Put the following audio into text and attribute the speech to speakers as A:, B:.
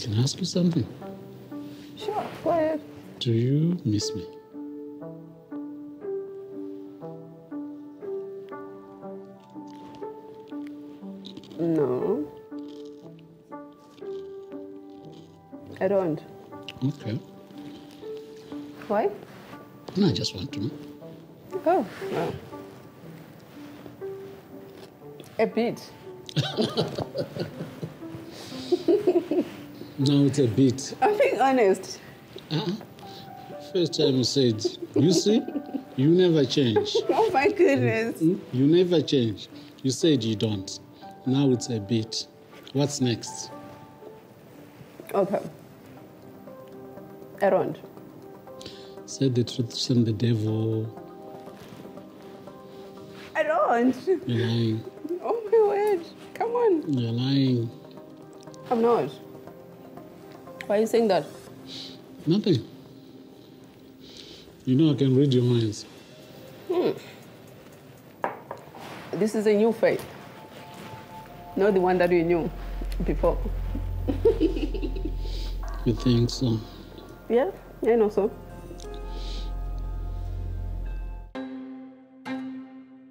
A: Can I ask you something?
B: Sure, go ahead.
A: Do you miss me?
B: No. I don't.
A: Okay.
B: Why?
A: No, I just want to know.
B: Oh, no. A bit.
A: Now it's a bit.
B: I'm being honest.
A: Uh-uh. First time you said, you see, you never change.
B: Oh my goodness.
A: Hmm? You never change. You said you don't. Now it's a bit. What's next?
B: Okay. I don't.
A: Say the truth, shame the devil.
B: I don't.
A: You're lying.
B: Oh my word. Come on.
A: You're lying.
B: I'm not. Why are you saying that?
A: Nothing. You know I can read your minds. Hmm.
B: This is a new Faith. Not the one that we knew before.
A: You think so?
B: Yeah, I know so.